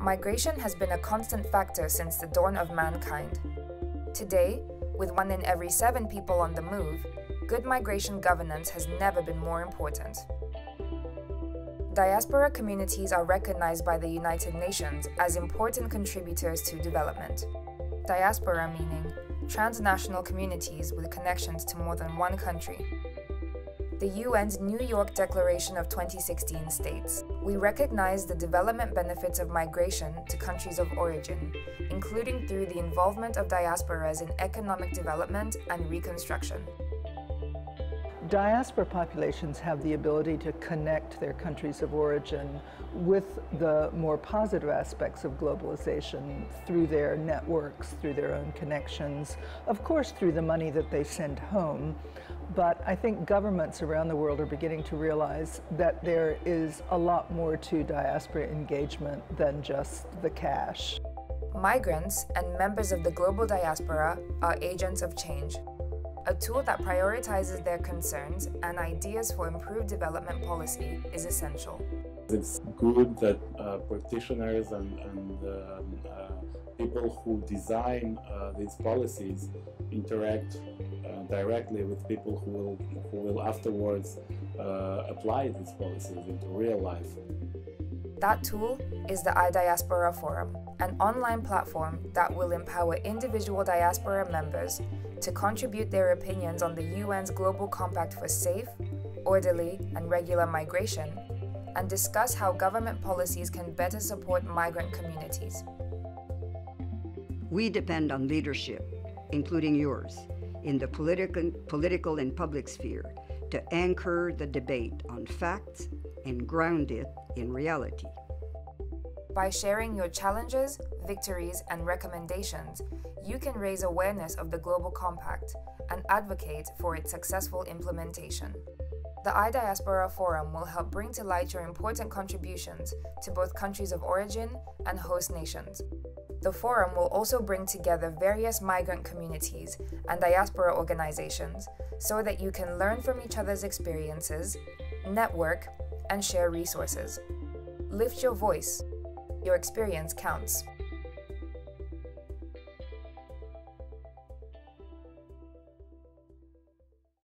Migration has been a constant factor since the dawn of mankind. Today, with one in every seven people on the move, good migration governance has never been more important. Diaspora communities are recognized by the United Nations as important contributors to development. Diaspora meaning transnational communities with connections to more than one country. The UN's New York Declaration of 2016 states We recognize the development benefits of migration to countries of origin, including through the involvement of diasporas in economic development and reconstruction. Diaspora populations have the ability to connect their countries of origin with the more positive aspects of globalization through their networks, through their own connections, of course through the money that they send home. But I think governments around the world are beginning to realize that there is a lot more to diaspora engagement than just the cash. Migrants and members of the global diaspora are agents of change a tool that prioritizes their concerns and ideas for improved development policy is essential. It's good that uh, practitioners and, and um, uh, people who design uh, these policies interact uh, directly with people who will, who will afterwards uh, apply these policies into real life. That tool is the iDiaspora Forum, an online platform that will empower individual diaspora members to contribute their opinions on the UN's Global Compact for safe, orderly, and regular migration, and discuss how government policies can better support migrant communities. We depend on leadership, including yours, in the political, political and public sphere to anchor the debate on facts and ground it in reality. By sharing your challenges, victories, and recommendations, you can raise awareness of the Global Compact and advocate for its successful implementation. The iDiaspora Forum will help bring to light your important contributions to both countries of origin and host nations. The forum will also bring together various migrant communities and diaspora organizations so that you can learn from each other's experiences, network, and share resources. Lift your voice your experience counts.